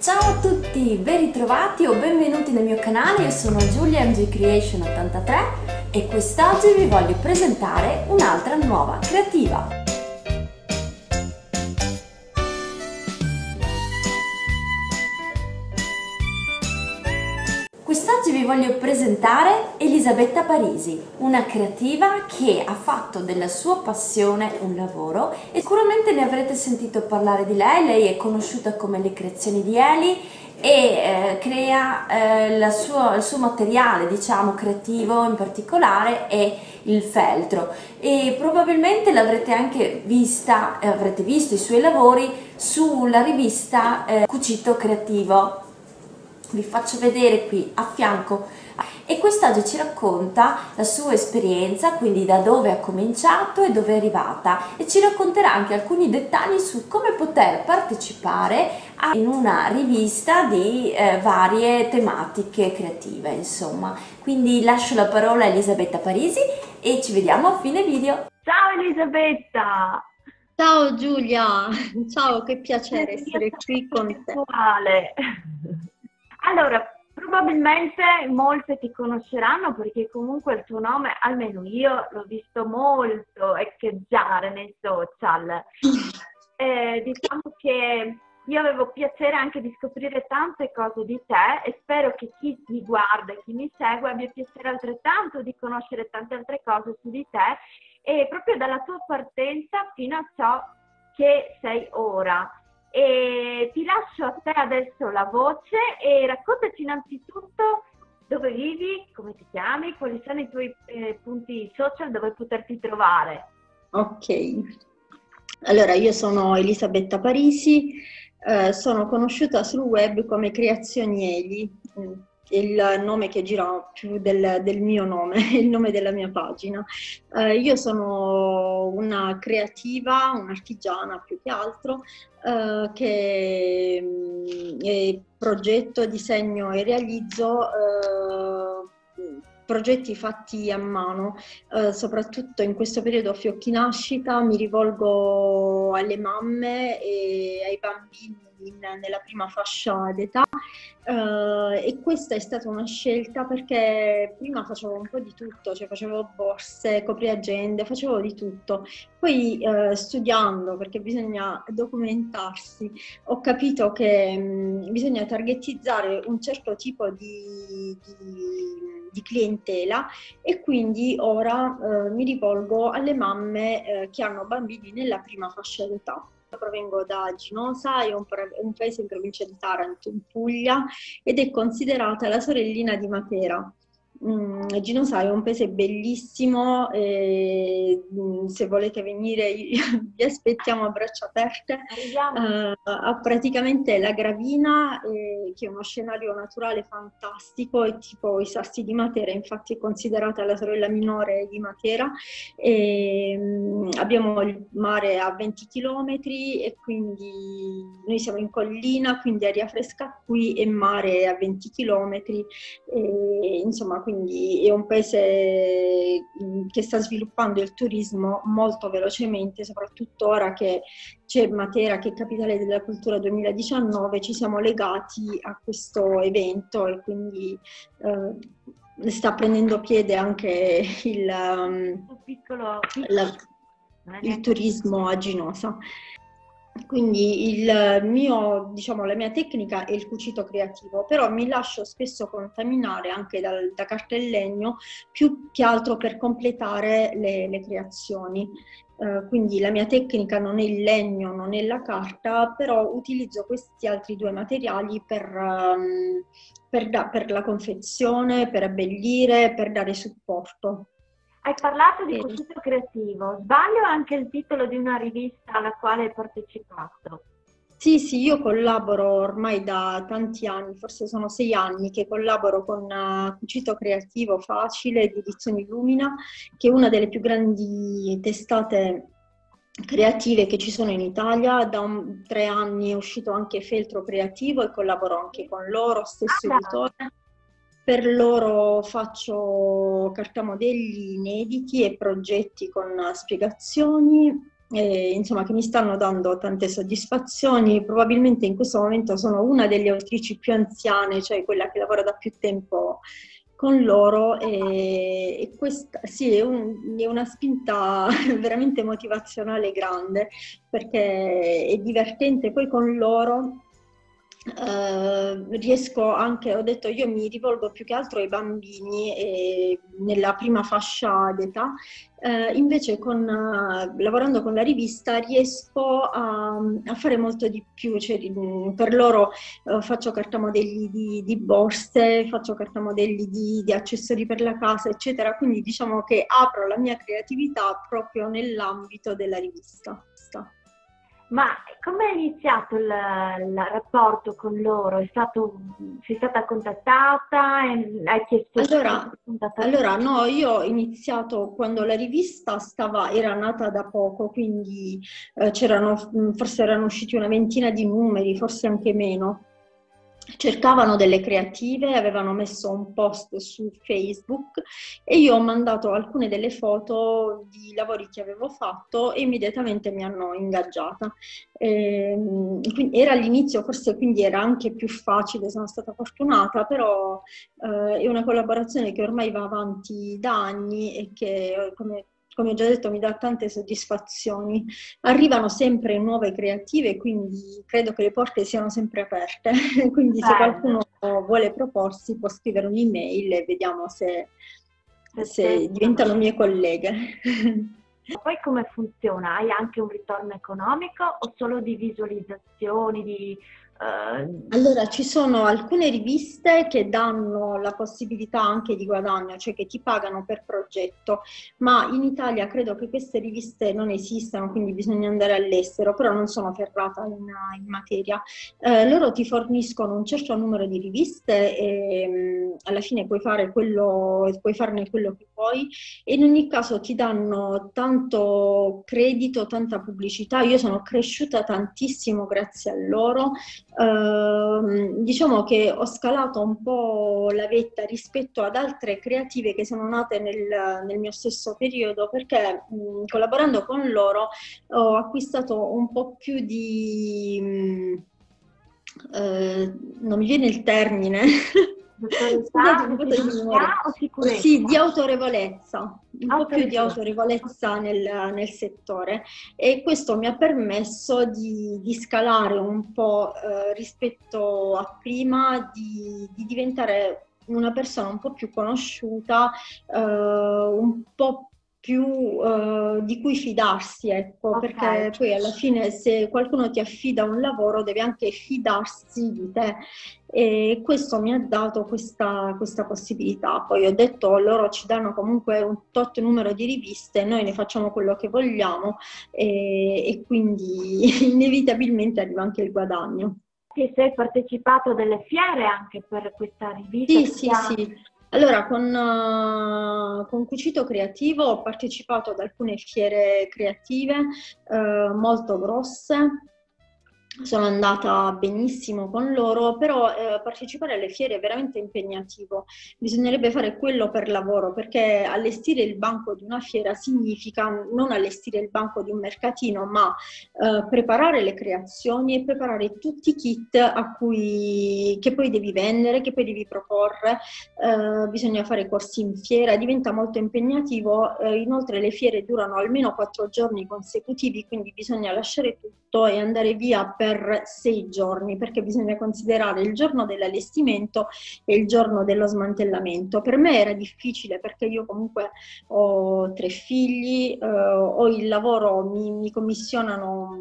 Ciao a tutti, ben ritrovati o benvenuti nel mio canale, io sono Giulia MG Creation 83 e quest'oggi vi voglio presentare un'altra nuova creativa. Voglio presentare Elisabetta Parisi, una creativa che ha fatto della sua passione un lavoro e sicuramente ne avrete sentito parlare di lei, lei è conosciuta come le creazioni di Eli e eh, crea eh, sua, il suo materiale diciamo creativo in particolare è il feltro. E probabilmente l'avrete anche vista, eh, avrete visto i suoi lavori sulla rivista eh, Cucito Creativo vi faccio vedere qui a fianco e quest'oggi ci racconta la sua esperienza, quindi da dove ha cominciato e dove è arrivata e ci racconterà anche alcuni dettagli su come poter partecipare in una rivista di eh, varie tematiche creative, insomma. Quindi lascio la parola a Elisabetta Parisi e ci vediamo a fine video. Ciao Elisabetta! Ciao Giulia, ciao, che piacere essere qui con te. Allora, probabilmente molte ti conosceranno perché comunque il tuo nome, almeno io l'ho visto molto echeggiare nei social. Eh, diciamo che io avevo piacere anche di scoprire tante cose di te e spero che chi mi guarda e chi mi segue abbia piacere altrettanto di conoscere tante altre cose su di te e proprio dalla tua partenza fino a ciò che sei ora. E ti lascio a te adesso la voce e raccontaci innanzitutto dove vivi, come ti chiami, quali sono i tuoi eh, punti social dove poterti trovare. Ok, allora io sono Elisabetta Parisi, eh, sono conosciuta sul web come Creazioni Eli, mm, il nome che gira più del, del, mio nome, il nome della mia pagina. Eh, io sono una creativa, un'artigiana più che altro, eh, che eh, progetto, disegno e realizzo eh, progetti fatti a mano, eh, soprattutto in questo periodo fiocchi nascita, mi rivolgo alle mamme e ai bambini in, nella prima fascia d'età eh, e questa è stata una scelta perché prima facevo un po' di tutto, cioè facevo borse, copriagende, facevo di tutto. Poi eh, studiando, perché bisogna documentarsi, ho capito che mh, mm, bisogna targetizzare un certo tipo di, di di clientela e quindi ora eh, mi rivolgo alle mamme eh, che hanno bambini nella prima fascia d'età provengo da Ginosa, è un, un paese in provincia di Taranto, in Puglia, ed è considerata la sorellina di Matera. Mm, Ginosai è un paese bellissimo, e, mm, se volete venire vi aspettiamo a braccia aperte. Uh, ha praticamente la Gravina, eh, che è uno scenario naturale fantastico, è tipo i Sassi di Matera, infatti è considerata la sorella minore di Matera. E, um, abbiamo il mare a 20 km e quindi noi siamo in collina, quindi aria fresca qui e mare a 20 km. E, insomma, quindi è un paese mm, che sta sviluppando il turismo molto velocemente, soprattutto ora che c'è Matera che è capitale della cultura 2019, ci siamo legati a questo evento e quindi eh, sta prendendo piede anche il, um, piccolo, piccolo. La, il turismo a Ginosa. Quindi il mio, diciamo, la mia tecnica è il cucito creativo, però mi lascio spesso contaminare anche dal, da carta e legno, più che altro per completare le, le creazioni. Uh, quindi la mia tecnica non è il legno, non è la carta, però utilizzo questi altri due materiali per, um, per, da, per la confezione, per abbellire, per dare supporto. Hai parlato di cucito creativo, sbaglio anche il titolo di una rivista alla quale hai partecipato? Sì, sì, io collaboro ormai da tanti anni, forse sono sei anni che collaboro con uh, Cucito Creativo Facile di Edizioni Lumina, che è una delle più grandi testate creative che ci sono in Italia. Da un, tre anni è uscito anche Feltro Creativo e collaboro anche con loro, stesso ah, editore. Per loro faccio cartamodelli inediti e progetti con spiegazioni eh, insomma, che mi stanno dando tante soddisfazioni. Probabilmente in questo momento sono una delle autrici più anziane, cioè quella che lavora da più tempo con loro e, e questa sì, è, un, è, una spinta veramente motivazionale grande perché è divertente poi con loro Uh, riesco anche, ho detto io mi rivolgo più che altro ai bambini e nella prima fascia d'età, uh, invece con, uh, lavorando con la rivista riesco a, a fare molto di più, cioè, per loro faccio cartamodelli di, di, borse, faccio cartamodelli di, di accessori per la casa, eccetera, quindi diciamo che apro la mia creatività proprio nell'ambito della rivista. Ma come è iniziato il, il, rapporto con loro? È stato, sei stata contattata? Hai chiesto allora, allora, no, io ho iniziato quando la rivista stava, era nata da poco, quindi eh, c'erano, forse erano usciti una ventina di numeri, forse anche meno cercavano delle creative, avevano messo un post su Facebook e io ho mandato alcune delle foto di lavori che avevo fatto e immediatamente mi hanno ingaggiata. E, ehm, era all'inizio, forse quindi era anche più facile, sono stata fortunata, però eh, è una collaborazione che ormai va avanti da anni e che come come ho già detto, mi dà tante soddisfazioni. Arrivano sempre nuove creative, quindi credo che le porte siano sempre aperte. quindi se qualcuno vuole proporsi può scrivere un'email e vediamo se, se diventano mie colleghe. Poi come funziona? Hai anche un ritorno economico o solo di visualizzazioni, di allora, ci sono alcune riviste che danno la possibilità anche di guadagno, cioè che ti pagano per progetto, ma in Italia credo che queste riviste non esistano, quindi bisogna andare all'estero, però non sono ferrata in, in materia. Uh, loro ti forniscono un certo numero di riviste e um, alla fine puoi, fare quello, puoi farne quello che vuoi e in ogni caso ti danno tanto credito, tanta pubblicità. Io sono cresciuta tantissimo grazie a loro Uh, diciamo che ho scalato un po' la vetta rispetto ad altre creative che sono nate nel, nel mio stesso periodo perché mh, collaborando con loro ho acquistato un po' più di... Mh, uh, non mi viene il termine. Scusate, Sì, di autorevolezza, un po' più di autorevolezza nel, nel, settore. E questo mi ha permesso di, di scalare un po' eh, rispetto a prima, di, di, diventare una persona un po' più conosciuta, eh, un po' più uh, di cui fidarsi, ecco, okay. perché poi alla fine se qualcuno ti affida un lavoro deve anche fidarsi di te e questo mi ha dato questa, questa possibilità. Poi ho detto loro ci danno comunque un tot numero di riviste, noi ne facciamo quello che vogliamo e, e quindi inevitabilmente arriva anche il guadagno. Sì, sei partecipato a delle fiere anche per questa rivista? Sì, sì, sì. Allora, con, uh, con, Cucito Creativo ho partecipato ad alcune fiere creative uh, molto grosse, sono andata benissimo con loro, però eh, partecipare alle fiere è veramente impegnativo. Bisognerebbe fare quello per lavoro, perché allestire il banco di una fiera significa non allestire il banco di un mercatino, ma eh, preparare le creazioni e preparare tutti i kit cui, che poi devi vendere, che poi devi proporre. Eh, bisogna fare corsi in fiera, diventa molto impegnativo. Eh, inoltre le fiere durano almeno quattro giorni consecutivi, quindi bisogna lasciare tutto e andare via per sei giorni, perché bisogna considerare il giorno dell'allestimento e il giorno dello smantellamento. Per me era difficile perché io comunque ho tre figli, eh, ho il lavoro, mi, mi commissionano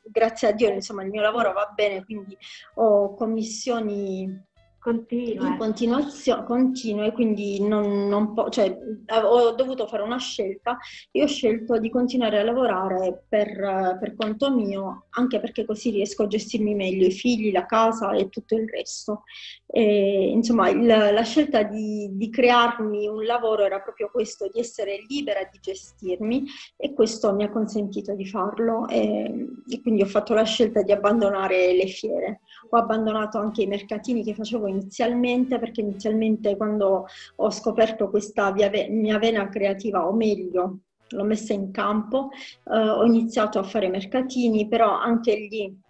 grazie a Dio, insomma, il mio lavoro va bene, quindi ho commissioni Continue. in continuazione, continue, quindi non, non po- cioè, ho dovuto fare una scelta e ho scelto di continuare a lavorare per, per, conto mio, anche perché così riesco a gestirmi meglio i figli, la casa e tutto il resto. E, insomma, il, la scelta di, di, crearmi un lavoro era proprio questo, di essere libera di gestirmi e questo mi ha consentito di farlo e, e quindi ho fatto la scelta di abbandonare le fiere. Ho abbandonato anche i mercatini che facevo inizialmente, perché inizialmente quando ho scoperto questa mia vena creativa, o meglio, l'ho messa in campo, eh, ho iniziato a fare mercatini, però anche lì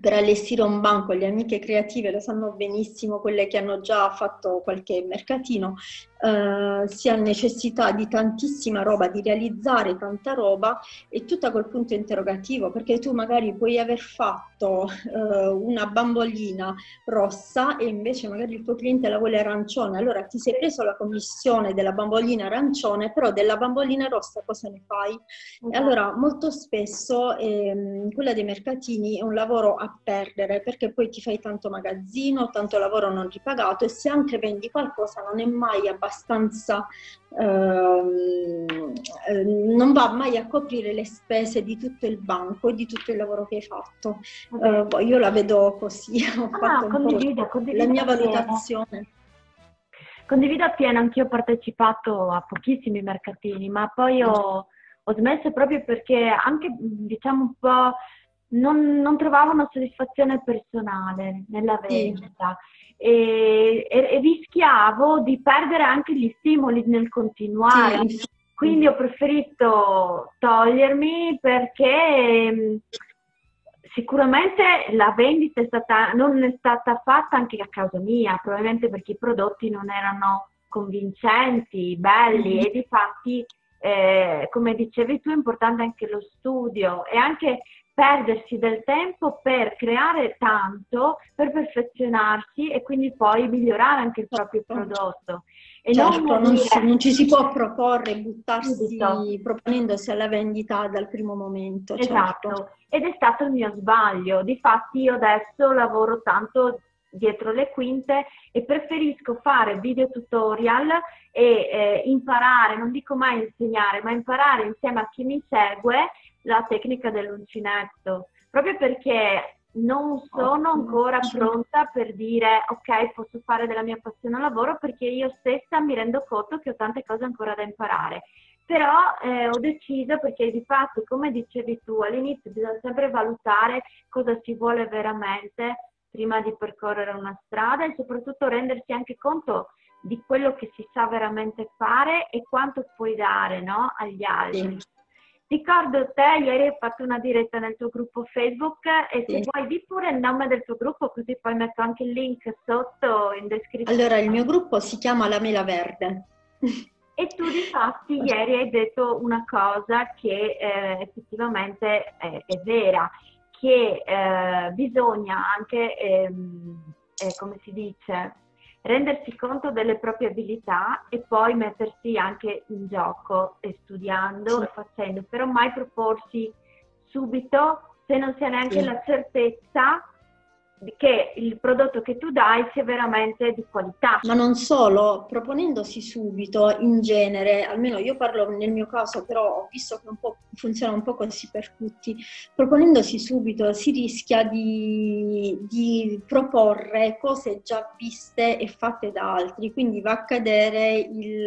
per allestire un banco, le amiche creative lo sanno benissimo, quelle che hanno già fatto qualche mercatino, eh, si ha necessità di tantissima roba, di realizzare tanta roba e tutta col punto interrogativo, perché tu magari puoi aver fatto eh, una bambolina rossa e invece magari il tuo cliente la vuole arancione, allora ti sei preso la commissione della bambolina arancione, però della bambolina rossa cosa ne fai? E esatto. allora molto spesso ehm, quella dei mercatini è un lavoro a perdere perché poi ti fai tanto magazzino, tanto lavoro non ripagato e se anche vendi qualcosa non è mai abbastanza, ehm, eh, non va mai a coprire le spese di tutto il banco e di tutto il lavoro che hai fatto. Eh, io la vedo così, ho ah, fatto condivido, condivido la mia valutazione. Condivido appieno, anch'io ho partecipato a pochissimi mercatini, ma poi ho, ho smesso proprio perché anche diciamo un po' non, non trovavo una soddisfazione personale nella vendita sì. e, e, e, rischiavo di perdere anche gli stimoli nel continuare. Sì. Quindi ho preferito togliermi perché mm, sicuramente la vendita è stata, non è stata fatta anche a causa mia, probabilmente perché i prodotti non erano convincenti, belli mm-hmm. e di fatti, eh, come dicevi tu, è importante anche lo studio e anche perdersi del tempo per creare tanto, per perfezionarsi e quindi poi migliorare anche il proprio certo. prodotto. E certo, non, non, si, non, ci si può proporre buttarsi subito. proponendosi alla vendita dal primo momento. Certo. Esatto, certo. ed è stato il mio sbaglio. Difatti io adesso lavoro tanto dietro le quinte e preferisco fare video tutorial e eh, imparare, non dico mai insegnare, ma imparare insieme a chi mi segue la tecnica dell'uncinetto, proprio perché non sono ancora pronta per dire ok, posso fare della mia passione un lavoro perché io stessa mi rendo conto che ho tante cose ancora da imparare. Però eh, ho deciso perché di fatto, come dicevi tu, all'inizio bisogna sempre valutare cosa si vuole veramente prima di percorrere una strada e soprattutto rendersi anche conto di quello che si sa veramente fare e quanto puoi dare no, agli altri. Sì. Ricordo te, ieri hai fatto una diretta nel tuo gruppo Facebook e se sì. vuoi di pure il nome del tuo gruppo così poi metto anche il link sotto in descrizione. Allora, il mio gruppo si chiama La Mela Verde. E tu di fatti ieri hai detto una cosa che eh, effettivamente è, è, vera, che eh, bisogna anche, ehm, eh, come si dice, rendersi conto delle proprie abilità e poi mettersi anche in gioco e studiando e facendo, però mai proporsi subito se non si ha neanche sì. la certezza che il prodotto che tu dai sia veramente di qualità. Ma non solo, proponendosi subito, in genere, almeno io parlo nel mio caso, però ho visto che un funziona un po' così per tutti, proponendosi subito si rischia di, di, proporre cose già viste e fatte da altri, quindi va a cadere il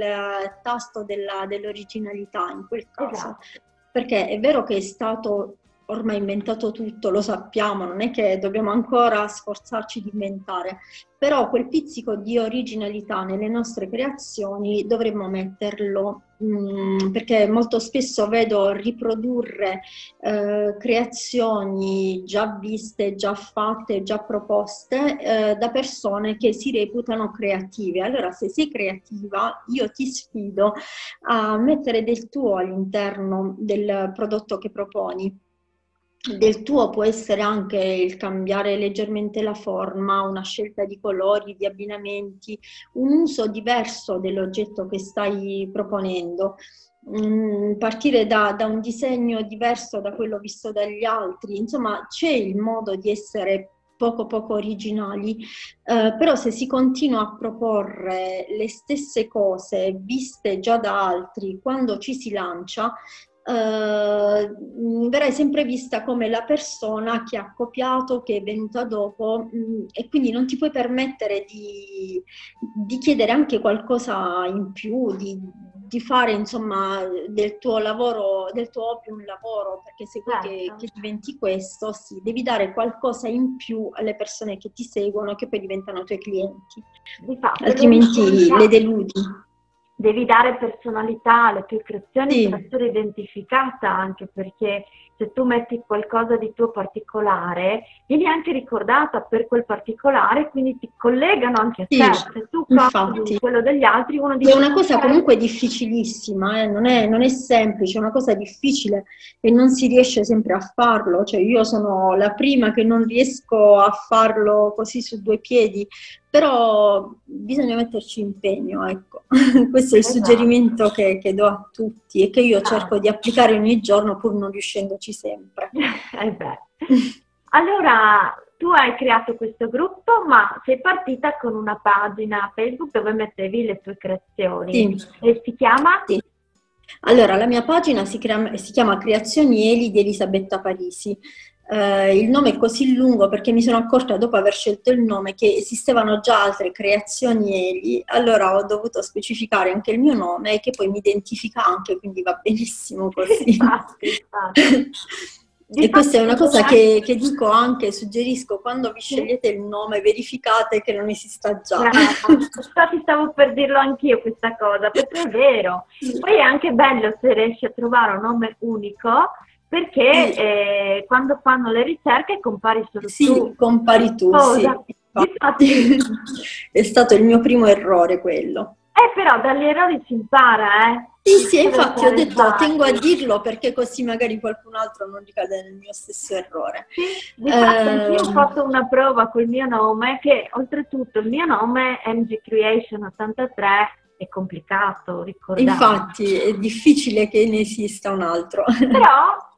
tasto della, dell'originalità in quel caso. Esatto. Perché è vero che è stato ormai inventato tutto, lo sappiamo, non è che dobbiamo ancora sforzarci di inventare, però quel pizzico di originalità nelle nostre creazioni dovremmo metterlo mh, mm, perché molto spesso vedo riprodurre eh, creazioni già viste, già fatte, già proposte eh, da persone che si reputano creative. Allora se sei creativa io ti sfido a mettere del tuo all'interno del prodotto che proponi del tuo può essere anche il cambiare leggermente la forma, una scelta di colori, di abbinamenti, un uso diverso dell'oggetto che stai proponendo. Mm, partire da, da, un disegno diverso da quello visto dagli altri, insomma c'è il modo di essere poco poco originali, eh, però se si continua a proporre le stesse cose viste già da altri quando ci si lancia, eh, verrai sempre vista come la persona che ha copiato, che è venuta dopo mh, mm, e quindi non ti puoi permettere di, di chiedere anche qualcosa in più, di, di, fare insomma del tuo lavoro, del tuo hobby un lavoro, perché se vuoi certo. che, che, diventi questo, sì, devi dare qualcosa in più alle persone che ti seguono, che poi diventano tuoi clienti, Infatti, altrimenti le deludi devi dare personalità alle tue creazioni Sì. per essere identificata anche perché se tu metti qualcosa di tuo particolare, vieni anche ricordata per quel particolare, quindi ti collegano anche a Sì, te. Se tu copri quello degli altri, uno È dice una cosa "Ok, comunque difficilissima, eh, Non è, non è semplice, è una cosa difficile e non si riesce sempre a farlo. Cioè, io sono la prima che non riesco a farlo così su due piedi, però bisogna metterci impegno, ecco. Questo è il Esatto. suggerimento che, che do a tutti e che io cerco Ah. di applicare ogni giorno pur non riuscendoci sempre. Eh beh. Allora, tu hai creato questo gruppo, ma sei partita con una pagina Facebook dove mettevi le tue creazioni. Sì. E si chiama? Sì. Allora, la mia pagina si, crea- si chiama Creazioni Eli di Elisabetta Parisi. Eh, il nome è così lungo perché mi sono accorta dopo aver scelto il nome che esistevano già altre creazioni Eli, allora ho dovuto specificare anche il mio nome che poi mi identifica anche, quindi va benissimo così. Infatti, infatti. E questa è una cosa che, che dico anche, suggerisco, quando vi scegliete il nome, verificate che non esista già. Infatti stavo per dirlo anch'io questa cosa, perché è vero. Poi è anche bello se riesci a trovare un nome unico, perché Sì. eh, quando fanno le ricerche compari solo Sì, tu. compari tu, sì. Cosa? Infatti, è stato il mio primo errore quello. Eh, però dagli errori si impara, eh. Sì, sì, infatti ho fare detto, sbagli. tengo a dirlo perché così magari qualcun altro non ricade nel mio stesso errore. Sì, di Eh, anch'io ho fatto una prova col mio nome, che oltretutto il mio nome, MG Creation 83, è complicato ricordare. Infatti è difficile che ne esista un altro. Però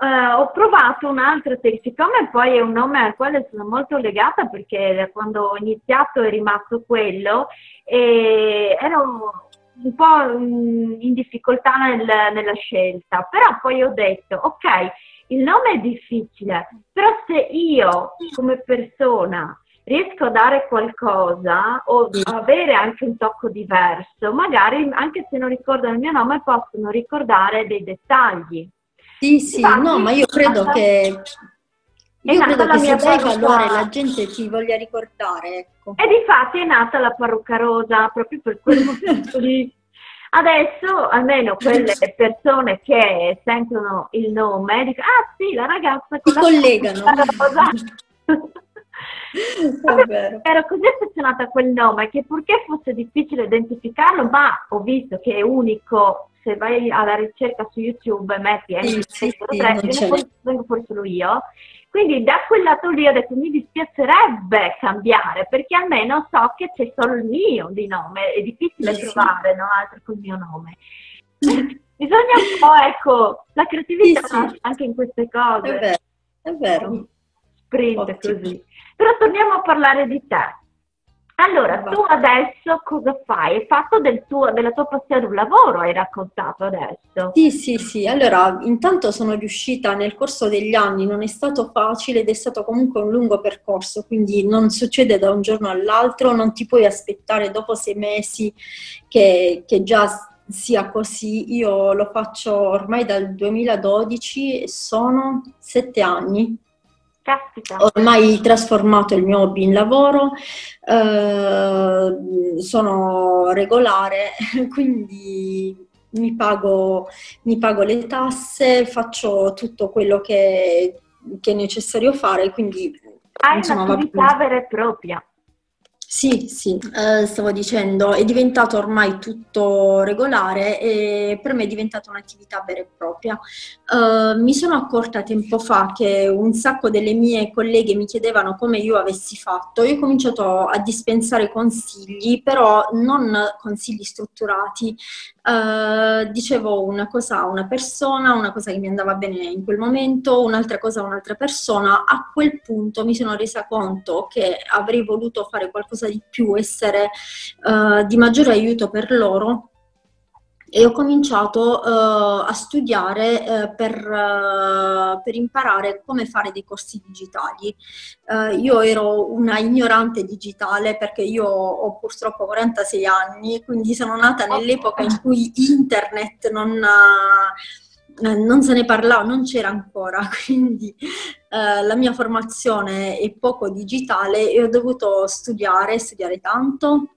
eh, ho provato un altro, te- siccome poi è un nome al quale sono molto legata perché da quando ho iniziato è rimasto quello e ero un po' mm, in difficoltà nel- nella scelta, però poi ho detto ok, il nome è difficile, però se io come persona riesco a dare qualcosa o avere anche un tocco diverso, magari anche se non ricordano il mio nome possono ricordare dei dettagli. Sì, sì, Infatti, no, ma io credo nata- che, io nata credo la che se mia dai valore la gente ti voglia ricordare, ecco. E difatti è nata la parrucca rosa proprio per quel motivo lì. Adesso almeno quelle persone che sentono il nome dicono ah sì, la ragazza con Ti la collegano. rosa. Ero così affezionata a quel nome che purché fosse difficile identificarlo, ma ho visto che è unico, se vai alla ricerca su YouTube e metti eh, Sì, sì, sì, 3, non viene c'è. fuori- vengo fuori solo io. Quindi da quel lato lì ho detto mi dispiacerebbe cambiare perché almeno so che c'è solo il mio di nome, è difficile Sì, sì. trovare no, altro col mio nome. Bisogna un po', ecco, la creatività Sì, sì. anche in queste cose È vero, è vero. sprint Ottimo. così. Però torniamo a parlare di te. Allora, tu adesso cosa fai? Hai fatto del tuo- della tua passione un lavoro, hai raccontato adesso. Sì, sì, sì. Allora, intanto sono riuscita nel corso degli anni, non è stato facile ed è stato comunque un lungo percorso, quindi non succede da un giorno all'altro, non ti puoi aspettare dopo sei mesi che, che già sia così. Io lo faccio ormai dal 2012 e sono sette anni. Caspita. ormai trasformato il mio hobby in lavoro, eh, sono regolare, quindi mi pago, mi pago le tasse, faccio tutto quello che, che è necessario fare, quindi Hai insomma, un'attività vera e propria. Sì, sì, eh, stavo dicendo, è diventato ormai tutto regolare e per me è diventata un'attività vera e propria. Eh, mi sono accorta tempo fa che un sacco delle mie colleghe mi chiedevano come io avessi fatto. Io ho cominciato a dispensare consigli, però non consigli strutturati. Eh, dicevo una cosa a una persona, una cosa che mi andava bene in quel momento, un'altra cosa a un'altra persona. A quel punto mi sono resa conto che avrei voluto fare qualcosa di più, essere eh, di maggiore aiuto per loro e ho cominciato eh, a studiare eh, per, per imparare come fare dei corsi digitali. Io ero una ignorante digitale perché io ho purtroppo 46 anni, quindi sono nata nell'epoca in cui internet non, eh, non se ne parlava, non c'era ancora, quindi eh, la mia formazione è poco digitale e ho dovuto studiare, studiare tanto.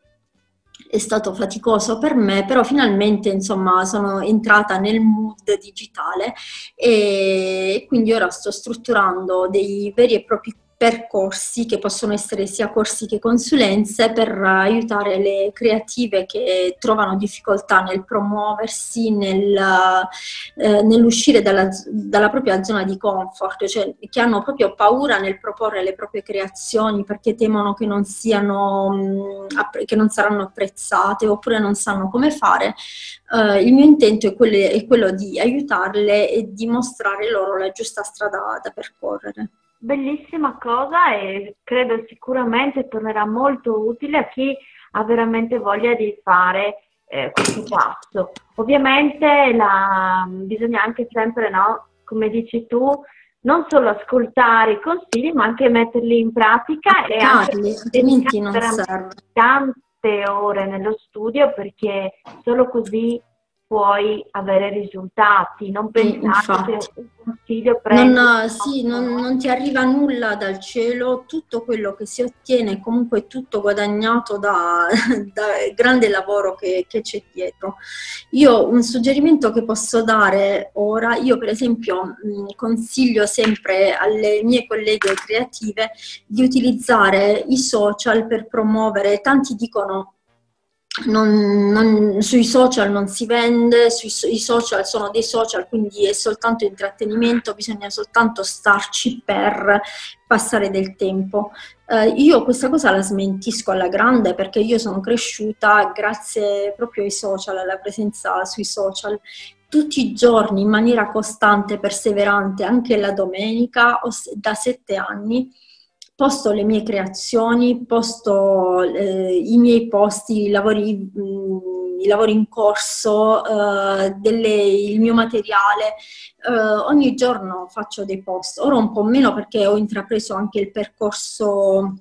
È stato faticoso per me, però finalmente insomma sono entrata nel mood digitale e quindi ora sto strutturando dei veri e propri percorsi che possono essere sia corsi che consulenze per aiutare le creative che trovano difficoltà nel promuoversi, nel, eh, nell'uscire dalla, dalla, propria zona di comfort, cioè che hanno proprio paura nel proporre le proprie creazioni perché temono che non, siano, mh, che non saranno apprezzate oppure non sanno come fare. Uh, il mio intento è, quelle, è, quello di aiutarle e di mostrare loro la giusta strada da percorrere bellissima cosa e credo sicuramente tornerà molto utile a chi ha veramente voglia di fare eh, questo passo. Ovviamente la, bisogna anche sempre, no, come dici tu, non solo ascoltare i consigli, ma anche metterli in pratica e anche dedicare tante ore nello studio perché solo così puoi avere risultati, non pensare che un consiglio prende... Non, sì, non, non, ti arriva nulla dal cielo, tutto quello che si ottiene è comunque tutto guadagnato da, da grande lavoro che, che, c'è dietro. Io un suggerimento che posso dare ora, io per esempio mh, consiglio sempre alle mie colleghe creative di utilizzare i social per promuovere, tanti dicono non, non, sui social non si vende, sui i social sono dei social, quindi è soltanto intrattenimento, bisogna soltanto starci per passare del tempo. Eh, io questa cosa la smentisco alla grande perché io sono cresciuta grazie proprio ai social, alla presenza sui social tutti i giorni in maniera costante, perseverante, anche la domenica da sette anni posto le mie creazioni, posto eh, i miei posti, i lavori, mh, mm, i lavori in corso, eh, delle, il mio materiale. Eh, ogni giorno faccio dei post, ora un po' meno perché ho intrapreso anche il percorso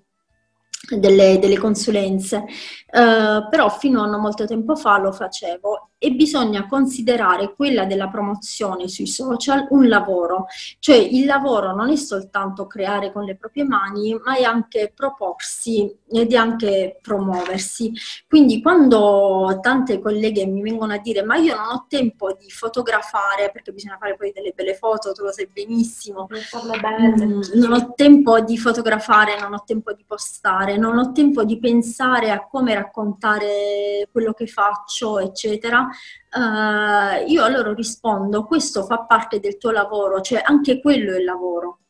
delle, delle consulenze, uh, però fino a non molto tempo fa lo facevo e bisogna considerare quella della promozione sui social un lavoro, cioè il lavoro non è soltanto creare con le proprie mani, ma è anche proporsi ed è anche promuoversi. Quindi quando tante colleghe mi vengono a dire ma io non ho tempo di fotografare, perché bisogna fare poi delle belle foto, tu lo sai benissimo, mm, non ho tempo di fotografare, non ho tempo di postare, non ho tempo di pensare a come raccontare quello che faccio, eccetera, uh, io a loro rispondo, questo fa parte del tuo lavoro, cioè anche quello è il lavoro.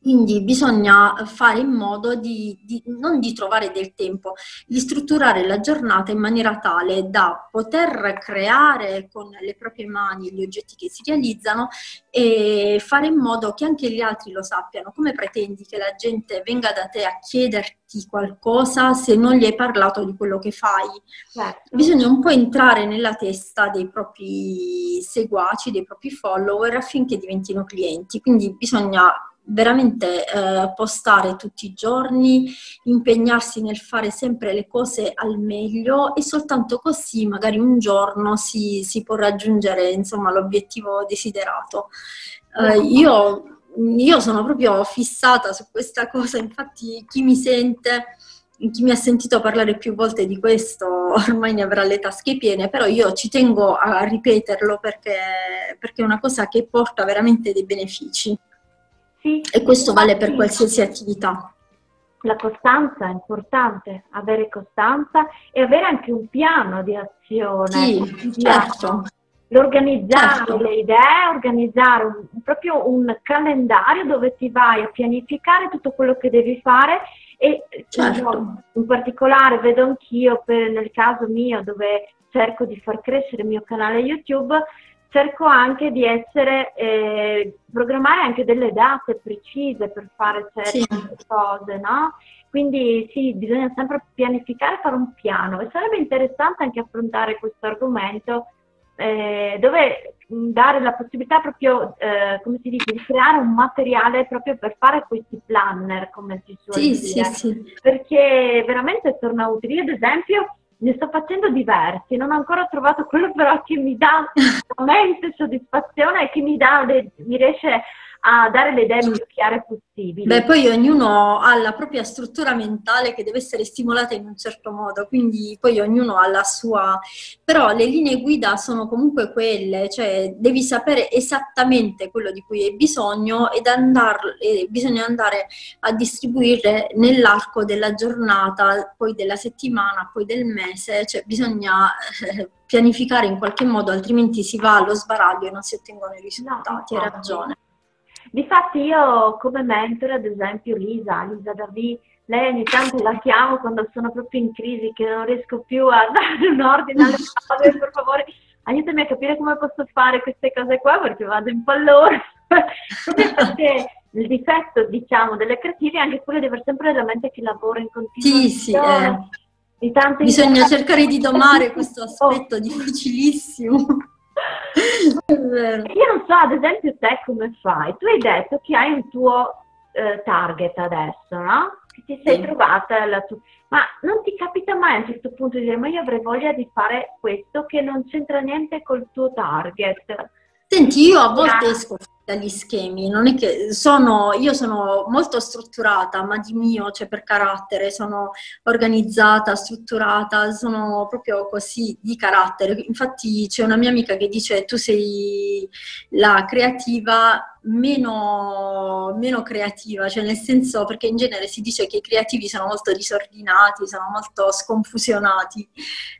Quindi bisogna fare in modo di, di, non di trovare del tempo, di strutturare la giornata in maniera tale da poter creare con le proprie mani gli oggetti che si realizzano e fare in modo che anche gli altri lo sappiano. Come pretendi che la gente venga da te a chiederti qualcosa se non gli hai parlato di quello che fai? Certo. Bisogna un po' entrare nella testa dei propri seguaci, dei propri follower affinché diventino clienti. Quindi bisogna veramente eh, postare tutti i giorni, impegnarsi nel fare sempre le cose al meglio e soltanto così magari un giorno si, si può raggiungere insomma, l'obiettivo desiderato. Eh, io, io sono proprio fissata su questa cosa, infatti chi mi sente chi mi ha sentito parlare più volte di questo ormai ne avrà le tasche piene, però io ci tengo a ripeterlo perché, perché è una cosa che porta veramente dei benefici. Sì, e questo vale per qualsiasi attività. La costanza è importante, avere costanza e avere anche un piano di azione. Sì, certo. L'organizzare certo. le idee, organizzare un, proprio un calendario dove ti vai a pianificare tutto quello che devi fare e certo. in particolare vedo anch'io per, nel caso mio dove cerco di far crescere il mio canale YouTube, cerco anche di essere, eh, programmare anche delle date precise per fare certe sì. cose, no? Quindi sì, bisogna sempre pianificare, fare un piano e sarebbe interessante anche affrontare questo argomento eh, dove dare la possibilità proprio, eh, come si dice, di creare un materiale proprio per fare questi planner, come si suol sì, dire. Sì, sì. Perché veramente torna utile. Io ad esempio ne sto facendo diversi, non ho ancora trovato quello però che mi dà veramente soddisfazione e che mi, dà, mi riesce a dare le idee più chiare possibili. Beh, poi ognuno ha la propria struttura mentale che deve essere stimolata in un certo modo, quindi poi ognuno ha la sua... Però le linee guida sono comunque quelle, cioè devi sapere esattamente quello di cui hai bisogno ed andar, e bisogna andare a distribuire nell'arco della giornata, poi della settimana, poi del mese, cioè bisogna eh, pianificare in qualche modo, altrimenti si va allo sbaraglio e non si ottengono i risultati, hai ragione. Difatti io come mentore, ad esempio Lisa, Lisa Davi, lei ogni tanto la chiamo quando sono proprio in crisi, che non riesco più a dare un ordine alle cose, per favore aiutami a capire come posso fare queste cose qua perché vado in pallone. perché il difetto, diciamo, delle creative è anche quello di avere sempre la mente che lavora in continuazione. Sì, sì, eh. Bisogna cercare di domare questo aspetto oh. difficilissimo. Io non so, ad esempio, te come fai? Tu hai detto che hai un tuo eh, target adesso, no? Che ti sei sì. trovata la tua... Ma non ti capita mai a un certo punto di dire, ma io avrei voglia di fare questo che non c'entra niente col tuo target? Senti, io a volte esco dagli schemi, non è che sono, io sono molto strutturata, ma di mio, cioè per carattere, sono organizzata, strutturata, sono proprio così di carattere. Infatti c'è una mia amica che dice tu sei la creativa meno, meno creativa, cioè nel senso perché in genere si dice che i creativi sono molto disordinati, sono molto sconfusionati.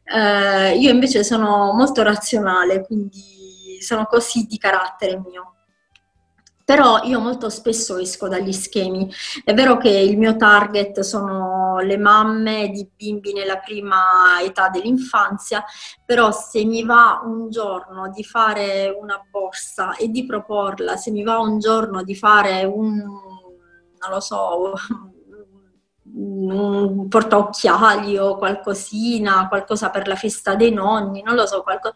Eh, io invece sono molto razionale, quindi sono così di carattere mio. Però io molto spesso esco dagli schemi. È vero che il mio target sono le mamme di bimbi nella prima età dell'infanzia, però se mi va un giorno di fare una borsa e di proporla, se mi va un giorno di fare un, non lo so, un portaocchiali o qualcosina, qualcosa per la festa dei nonni, non lo so, qualcosa,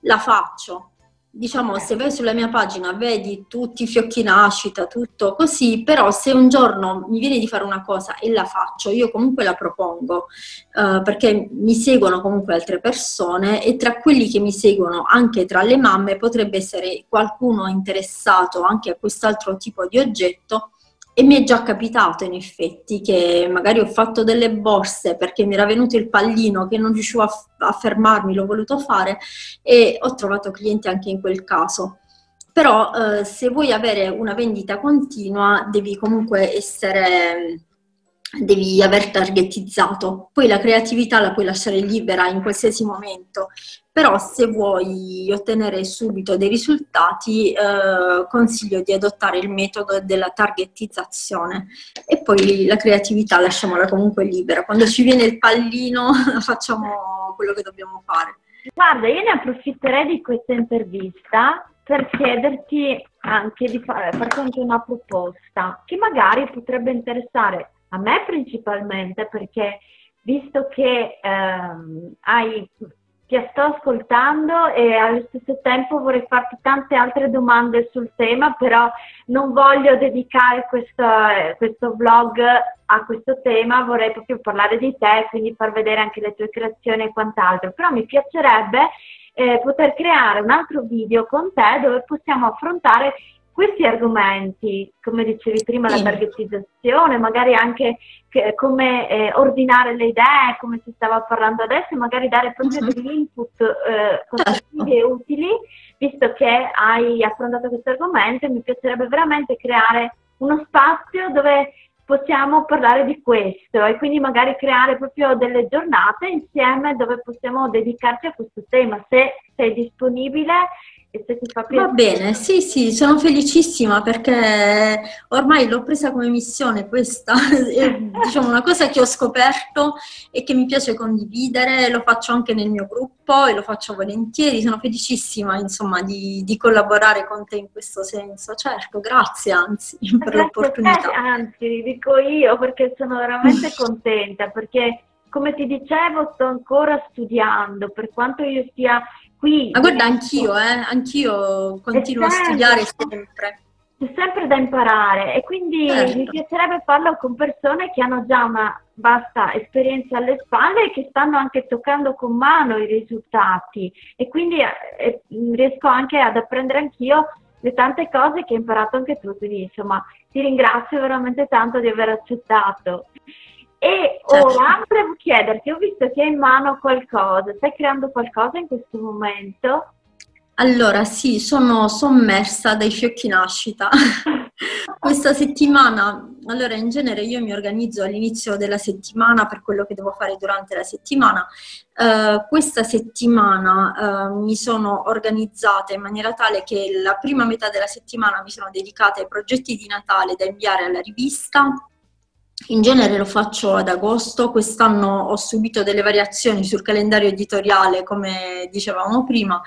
la faccio diciamo, se vai sulla mia pagina vedi tutti i fiocchi nascita, tutto così, però se un giorno mi viene di fare una cosa e la faccio, io comunque la propongo, eh, perché mi seguono comunque altre persone e tra quelli che mi seguono, anche tra le mamme, potrebbe essere qualcuno interessato anche a quest'altro tipo di oggetto e mi è già capitato in effetti che magari ho fatto delle borse perché mi era venuto il pallino che non riuscivo a, fermarmi, l'ho voluto fare e ho trovato clienti anche in quel caso. Però eh, se vuoi avere una vendita continua devi comunque essere devi aver targetizzato. Poi la creatività la puoi lasciare libera in qualsiasi momento, però se vuoi ottenere subito dei risultati eh, consiglio di adottare il metodo della targetizzazione e poi la creatività lasciamola comunque libera. Quando ci viene il pallino facciamo quello che dobbiamo fare. Guarda, io ne approfitterei di questa intervista per chiederti anche di fare, anche una proposta che magari potrebbe interessare a me principalmente perché visto che ehm, hai, ti sto ascoltando e allo stesso tempo vorrei farti tante altre domande sul tema, però non voglio dedicare questo, questo vlog a questo tema, vorrei proprio parlare di te, quindi far vedere anche le tue creazioni e quant'altro, però mi piacerebbe eh, poter creare un altro video con te dove possiamo affrontare questi argomenti, come dicevi prima, la targetizzazione, magari anche che, come eh, ordinare le idee, come si stava parlando adesso, magari dare proprio uh-huh. degli input eh, costruttivi certo. e utili, visto che hai affrontato questo argomento, mi piacerebbe veramente creare uno spazio dove possiamo parlare di questo e quindi magari creare proprio delle giornate insieme dove possiamo dedicarci a questo tema. Se sei disponibile e se ti fa piacere. Va bene, sì, sì, sono felicissima perché ormai l'ho presa come missione questa, è diciamo una cosa che ho scoperto e che mi piace condividere, lo faccio anche nel mio gruppo e lo faccio volentieri, sono felicissima insomma di, di collaborare con te in questo senso, certo, grazie anzi per grazie l'opportunità. Te, anzi, dico io perché sono veramente contenta perché come ti dicevo sto ancora studiando, per quanto io stia qui... Ma guarda, anch'io, eh, anch'io continuo a studiare sempre. C'è sempre da imparare e quindi certo. mi piacerebbe farlo con persone che hanno già una vasta esperienza alle spalle e che stanno anche toccando con mano i risultati e quindi eh, riesco anche ad apprendere anch'io le tante cose che hai imparato anche tu, quindi insomma ti ringrazio veramente tanto di aver accettato. E certo. ora volevo chiederti, ho visto che hai in mano qualcosa, stai creando qualcosa in questo momento? Allora, sì, sono sommersa dai fiocchi nascita. Questa settimana, allora in genere io mi organizzo all'inizio della settimana per quello che devo fare durante la settimana. Uh, questa settimana uh, mi sono organizzata in maniera tale che la prima metà della settimana mi sono dedicata ai progetti di Natale da inviare alla rivista in genere lo faccio ad agosto, quest'anno ho subito delle variazioni sul calendario editoriale, come dicevamo prima,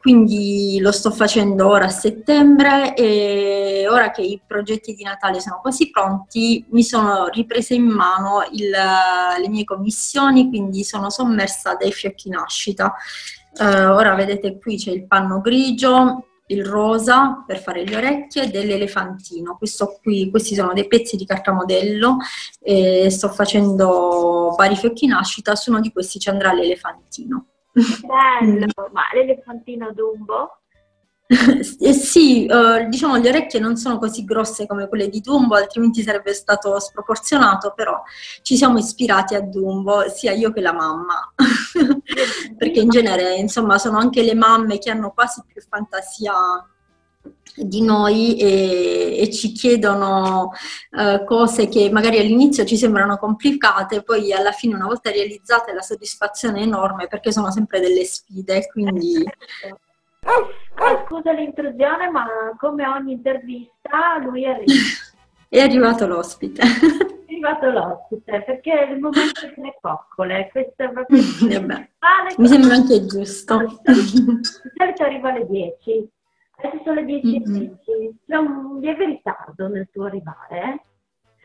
quindi lo sto facendo ora a settembre e ora che i progetti di Natale sono quasi pronti, mi sono ripresa in mano il, le mie commissioni, quindi sono sommersa dai fiocchi nascita. Uh, ora vedete qui c'è il panno grigio, il rosa per fare le orecchie dell'elefantino. Qui, questi sono dei pezzi di carta modello e sto facendo vari fiocchi nascita, su uno di questi ci andrà l'elefantino. Bello, ma l'elefantino Dumbo? eh sì, eh, diciamo le orecchie non sono così grosse come quelle di Dumbo, altrimenti sarebbe stato sproporzionato, però ci siamo ispirati a Dumbo, sia io che la mamma, perché in genere insomma sono anche le mamme che hanno quasi più fantasia di noi e, e ci chiedono uh, cose che magari all'inizio ci sembrano complicate, poi alla fine una volta realizzate la soddisfazione è enorme perché sono sempre delle sfide, quindi Ah, scusa l'intrusione, ma come ogni intervista lui arriva. è arrivato l'ospite. È arrivato l'ospite, perché il momento delle coccole, questo è proprio... Vabbè, mi sembra anche giusto. Di solito arriva alle 10, adesso sono le 10 mm-hmm. 10, c'è un lieve ritardo nel tuo arrivare.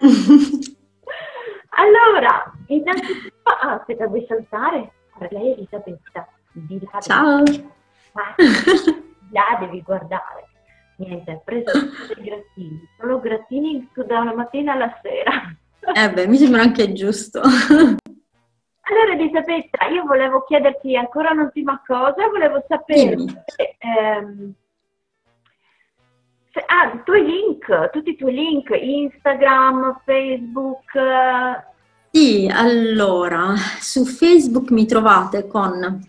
allora, innanzitutto, ah, aspetta, vuoi saltare? Lei è Elisabetta. Di là Ciao! Là devi guardare. Niente, ho preso dei grattini, solo grattini da una mattina alla sera. Eh beh, mi sembra anche giusto. Allora Elisabetta, io volevo chiederti ancora un'ultima cosa, volevo sapere... Ehm, se, ah, i tuoi link, tutti i tuoi link, Instagram, Facebook... Sì, allora, su Facebook mi trovate con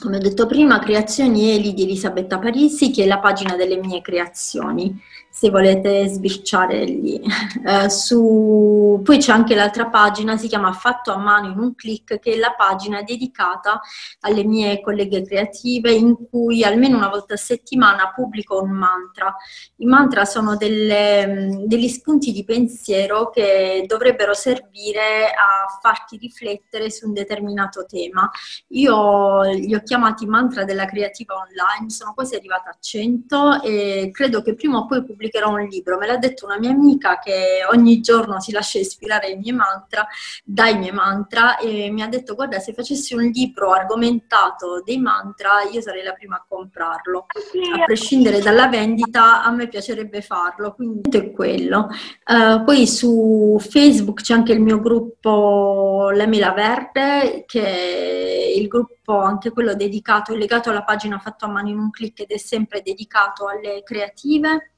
come ho detto prima, Creazioni Eli di Elisabetta Parisi, che è la pagina delle mie creazioni se volete sbirciare lì. Eh, su... Poi c'è anche l'altra pagina, si chiama Fatto a mano in un clic, che è la pagina dedicata alle mie colleghe creative in cui almeno una volta a settimana pubblico un mantra. I mantra sono delle, degli spunti di pensiero che dovrebbero servire a farti riflettere su un determinato tema. Io li ho chiamati mantra della creativa online, sono quasi arrivata a 100 e credo che prima o poi pubblicherò pubblicherò un libro. Me l'ha detto una mia amica che ogni giorno si lascia ispirare ai miei mantra, dai miei mantra e mi ha detto guarda se facessi un libro argomentato dei mantra io sarei la prima a comprarlo. A prescindere dalla vendita a me piacerebbe farlo, quindi è quello. Uh, poi su Facebook c'è anche il mio gruppo La Mela Verde che è il gruppo anche quello dedicato, legato alla pagina fatto a mano in un clic ed è sempre dedicato alle creative.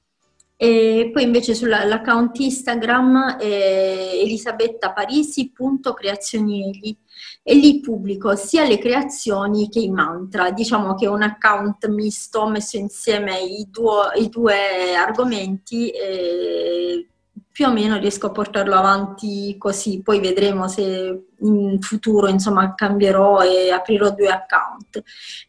E poi invece sull'account Instagram è elisabettaparisi.creazionieli e lì pubblico sia le creazioni che i mantra. Diciamo che è un account misto, ho messo insieme i due, i due argomenti e più o meno riesco a portarlo avanti così, poi vedremo se in futuro insomma cambierò e aprirò due account.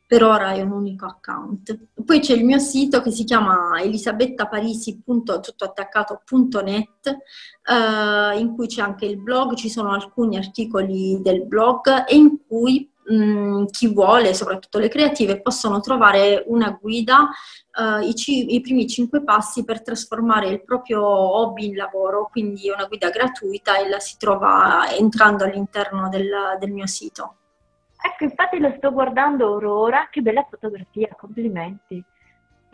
Per ora è un unico account. Poi c'è il mio sito che si chiama elisabettaparisi.tuttoattaccato.net eh, in cui c'è anche il blog, ci sono alcuni articoli del blog e in cui mh, mm, chi vuole, soprattutto le creative, possono trovare una guida uh, i, i, primi cinque passi per trasformare il proprio hobby in lavoro, quindi è una guida gratuita e la si trova entrando all'interno del, del mio sito. Ecco, infatti lo sto guardando ora, che bella fotografia, complimenti.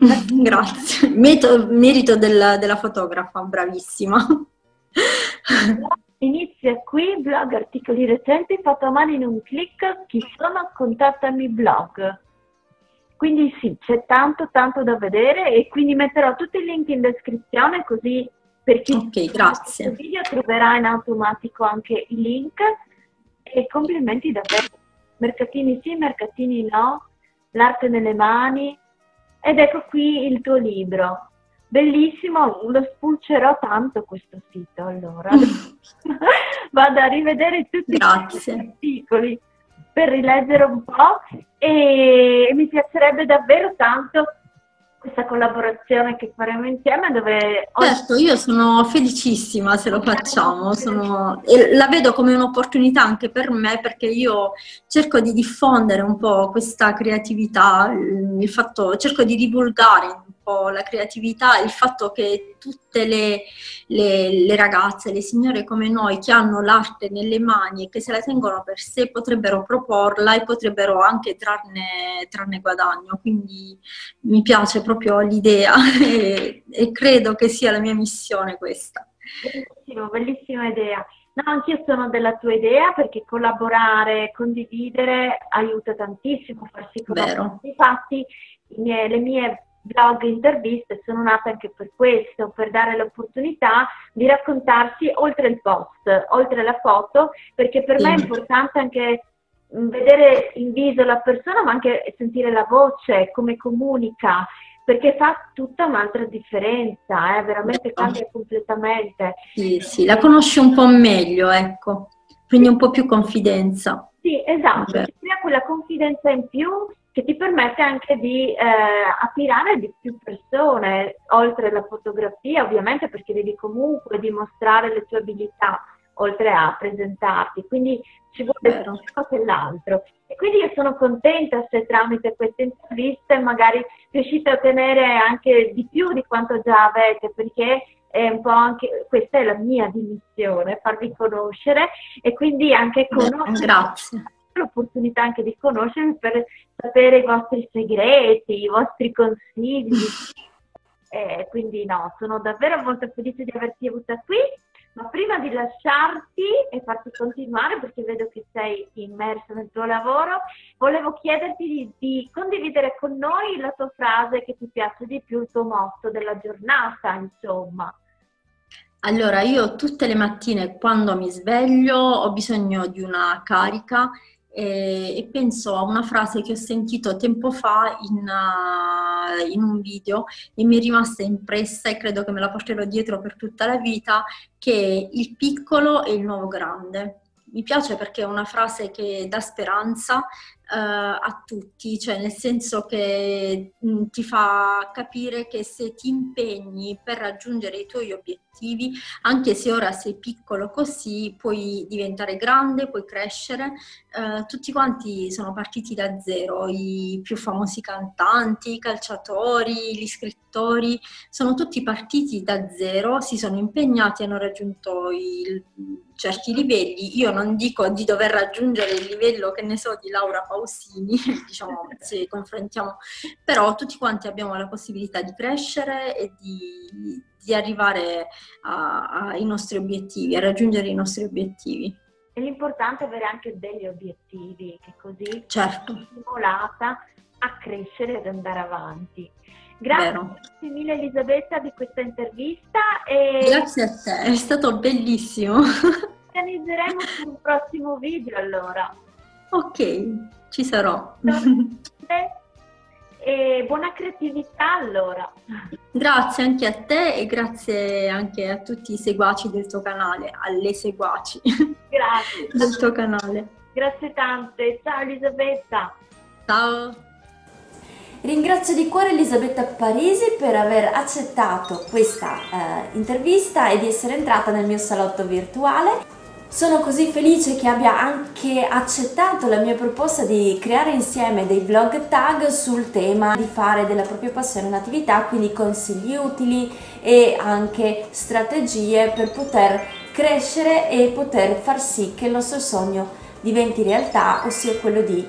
Grazie, Meto, merito del, della fotografa, bravissima. Inizia qui, blog, articoli recenti, fatto a mano in un clic, chi sono? Contattami blog. quindi sì, c'è tanto tanto da vedere e quindi metterò tutti i link in descrizione così per chi Ok, grazie. questo video troverà in automatico anche i link e complimenti davvero. Mercatini sì, mercatini no, l'arte nelle mani ed ecco qui il tuo libro. Bellissimo, lo spulcerò tanto questo sito allora. Vado a rivedere tutti Grazie. gli articoli per rileggere un po' e mi piacerebbe davvero tanto questa collaborazione che faremo insieme dove Certo, io sono felicissima se lo facciamo, sono- e la vedo come un'opportunità anche per me perché io cerco di diffondere un po' questa creatività, il fatto, cerco di divulgare po' la creatività, il fatto che tutte le, le- le ragazze, le signore come noi che hanno l'arte nelle mani e che se la tengono per sé potrebbero proporla e potrebbero anche trarne, trarne guadagno. Quindi mi piace proprio l'idea e, e credo che sia la mia missione questa. Bellissimo, bellissima idea. No, anch'io sono della tua idea perché collaborare, condividere aiuta tantissimo, farsi conoscere. Infatti, le mie blog interviste sono nate anche per questo, per dare l'opportunità di raccontarsi oltre il post, oltre la foto, perché per me è Sì. importante anche mh, vedere in viso la persona, ma anche sentire la voce, come comunica, perché fa tutta un'altra differenza, eh, veramente Vero. cambia completamente. Sì, sì, la conosci un po' meglio, ecco, quindi un po' più confidenza. Sì, esatto, ti crea quella confidenza in più che ti permette anche di eh, attirare di più persone, oltre la fotografia ovviamente perché devi comunque dimostrare le tue abilità, oltre a presentarti, quindi ci vuole Vero. più che l'altro. E quindi io sono contenta se tramite queste interviste magari riuscite a ottenere anche di più di quanto già avete, perché è un po' anche questa è la mia dimissione, farvi conoscere e quindi anche conoscere Grazie. L'opportunità anche di conoscervi per sapere i vostri segreti, i vostri consigli. Eh, quindi no, sono davvero molto felice di averti avuta qui, ma prima di lasciarti e farti continuare, perché vedo che sei immerso nel tuo lavoro, volevo chiederti di, di condividere con noi la tua frase che ti piace di più, il tuo motto della giornata, insomma. Allora, io tutte le mattine quando mi sveglio ho bisogno di una carica e, e penso a una frase che ho sentito tempo fa in, uh, in un video e mi è rimasta impressa e credo che me la porterò dietro per tutta la vita, che il piccolo è il nuovo grande. Mi piace perché è una frase che dà speranza a tutti, cioè nel senso che mh, ti fa capire che se ti impegni per raggiungere i tuoi obiettivi, anche se ora sei piccolo così, puoi diventare grande, puoi crescere. Eh, tutti quanti sono partiti da zero, i più famosi cantanti, i calciatori, gli scrittori, sono tutti partiti da zero, si sono impegnati, hanno raggiunto il, certi livelli. Io non dico di dover raggiungere il livello, che ne so, di Laura Pausini, diciamo, se confrontiamo, però tutti quanti abbiamo la possibilità di crescere e di, di arrivare a- ai nostri obiettivi, a raggiungere i nostri obiettivi. E l'importante è avere anche degli obiettivi, che così Certo, stimolata a crescere ed andare avanti. Grazie vero. mille Elisabetta di questa intervista e Grazie a te, è stato bellissimo. organizzeremo un prossimo video allora. Ok, ci sarò. E buona creatività allora. Grazie anche a te e grazie anche a tutti i seguaci del tuo canale, alle seguaci Grazie. del tuo canale. Grazie tante. Ciao Elisabetta. Ciao! Ringrazio di cuore Elisabetta Parisi per aver accettato questa eh, intervista e di essere entrata nel mio salotto virtuale. Sono così felice che abbia anche accettato la mia proposta di creare insieme dei vlog tag sul tema di fare della propria passione un'attività, quindi consigli utili e anche strategie per poter crescere e poter far sì che il nostro sogno diventi realtà, ossia quello di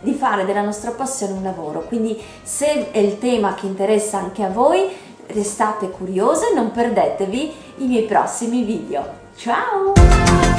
di fare della nostra passione un lavoro. Quindi se è il tema che interessa anche a voi, restate curiose, non perdetevi i miei prossimi video. Ciao!